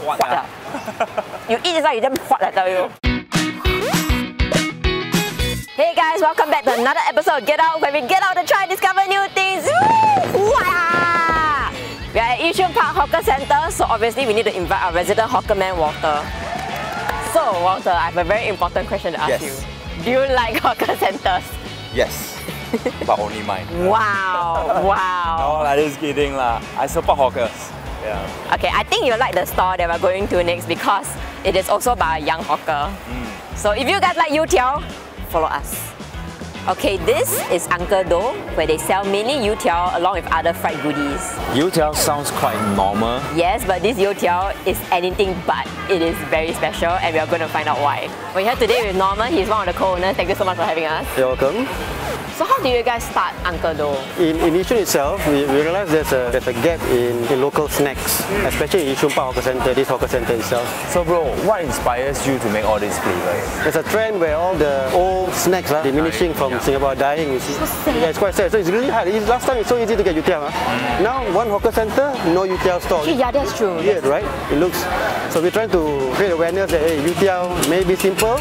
What What ah? You eat this one, you damn hot, I tell you. Hey guys, welcome back to another episode Get Out, where we get out to try and discover new things. Woo! Wah! We are at Yishun Park Hawker Centre, so obviously we need to invite our resident hawker man, Walter. So, Walter, I have a very important question to ask Yes. you. Do you like hawker centres? Yes. but only mine. Wow, wow. No lah, just kidding lah. I support hawkers. Yeah. Okay, I think you like the store that we're going to next because it is also by a young hawker. Mm. So if you guys like youtiao, follow us. Okay, this is Uncle Dough, where they sell mainly youtiao along with other fried goodies. Youtiao sounds quite normal. Yes, but this youtiao is anything but. It is very special and we are going to find out why. We're here today with Norman, he's one of the co-owners. Thank you so much for having us. You're welcome. So how did you guys start Uncle Dough? In, in Yishun itself, we, we realized there's a, there's a gap in, in local snacks, especially in Yishun Park Hawker Centre, this hawker centre itself. So bro, what inspires you to make all these flavors? There's a trend where all the old snacks are diminishing from Singapore, dying. You see. Yeah, it's quite sad. So it's really hard. It's, last time it's so easy to get youtiao. Huh? Mm. Now, one hawker centre, no youtiao store. Yeah, that's true. Weird, right? It looks. So we're trying to create awareness that hey, youtiao may be simple,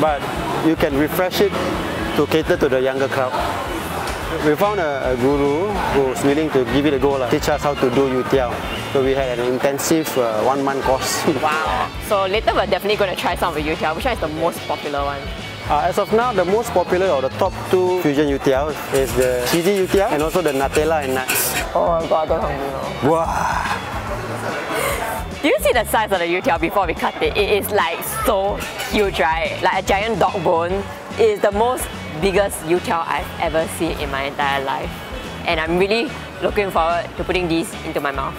but you can refresh it to cater to the younger crowd. We found a, a guru who's willing to give it a go, lah, teach us how to do youtiao. So we had an intensive uh, one month course. Wow. So later we're definitely going to try some of the youtiao. Which one is the most popular one? Uh, as of now, the most popular or the top two fusion youtiao is the cheesy youtiao and also the Nutella and nuts. Oh my god, I'm hungry now. Wow. Do you see the size of the youtiao before we cut it? It is like so huge, right? Like a giant dog bone. It is the most biggest youtiao I've ever seen in my entire life. And I'm really looking forward to putting these into my mouth.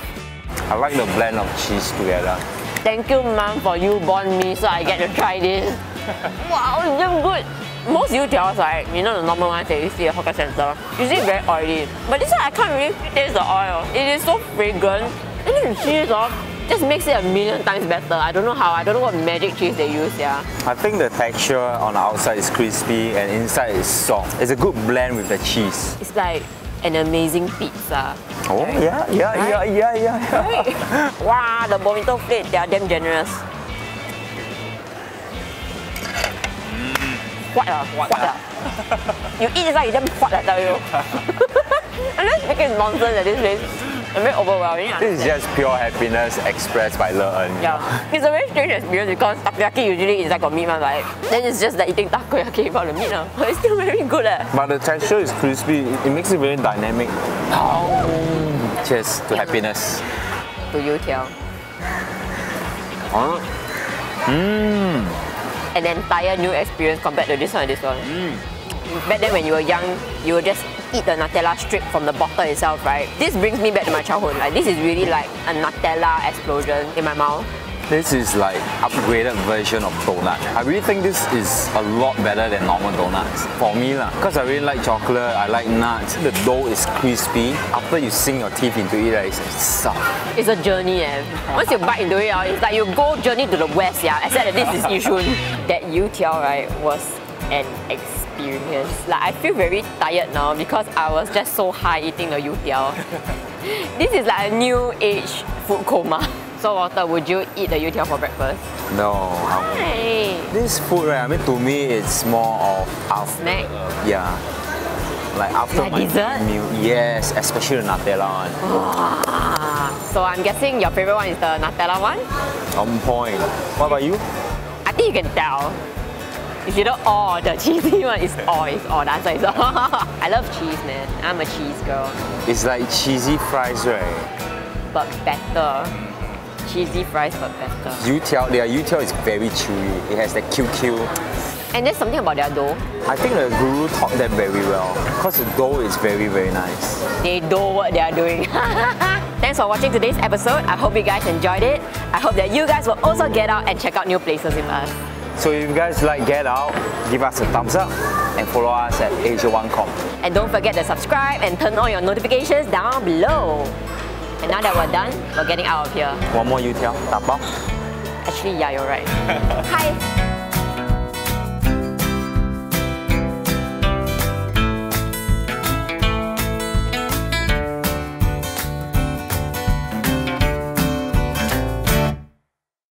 I like the blend of cheese together. Thank you, mom, for you born me so I get to try this. wow, it's damn good. Most youtiaos, right, you know the normal ones that you see at hawker center, usually very oily. But this one, I can't really taste the oil. It is so fragrant. And the cheese, oh, just makes it a million times better. I don't know how. I don't know what magic cheese they use, yeah. I think the texture on the outside is crispy and inside is soft. It's a good blend with the cheese. It's like an amazing pizza. Oh yeah, yeah, yeah, yeah, yeah, yeah. Right? wow, the bonito flakes, they are damn generous. What ah? What ah? You eat this one, you damn hot, I tell you. I'm just speaking nonsense at this place. I'm very overwhelming. This is just pure happiness expressed by Le En. Yeah, it's a very strange experience because takoyaki usually is like a meat one, right? Then it's just like eating takoyaki without the meat. But it's still very good. Eh. But the texture is crispy. It it makes it very dynamic. Cheers to happiness. To youtiao. Huh? Mmm. An entire new experience compared to this one and this one. Back then when you were young, you would just eat the Nutella straight from the bottle itself, right? This brings me back to my childhood. Like this is really like a Nutella explosion in my mouth. This is like upgraded version of donut. I really think this is a lot better than normal donuts for me lah. Because I really like chocolate, I like nuts. The dough is crispy. After you sink your teeth into it, it's soft. It's a journey, eh. Once you bite into it, ah, it's like you go journey to the west, yeah. Except that this is Yishun. that you youtiao, right, was an experience. Like I feel very tired now because I was just so high eating the youtiao. this is like a new age food coma. So Walter, would you eat the youtiao for breakfast? No, Hey. this food, right, I mean, to me, it's more of after. Snack? Yeah. Like after Like my dessert? meal. Yes, especially the Nutella one. Ah. So I'm guessing your favorite one is the Nutella one? On point. What about you? I think you can tell. It's either all the cheesy one is all, is all. The answer is all. I love cheese, man. I'm a cheese girl. It's like cheesy fries, right? But better. Cheesy fries, but better. Youtiao, their youtiao is very chewy. It has that QQ. And there's something about their dough. I think the guru taught them very well because the dough is very, very nice. They know what they are doing. Thanks for watching today's episode. I hope you guys enjoyed it. I hope that you guys will also get out and check out new places with us. So if you guys like Get Out, give us a thumbs up and follow us at asiaonecom. And don't forget to subscribe and turn on your notifications down below. And now that we're done, we're getting out of here. One more youtiao, tapao. Actually, yeah, you're right. Hi.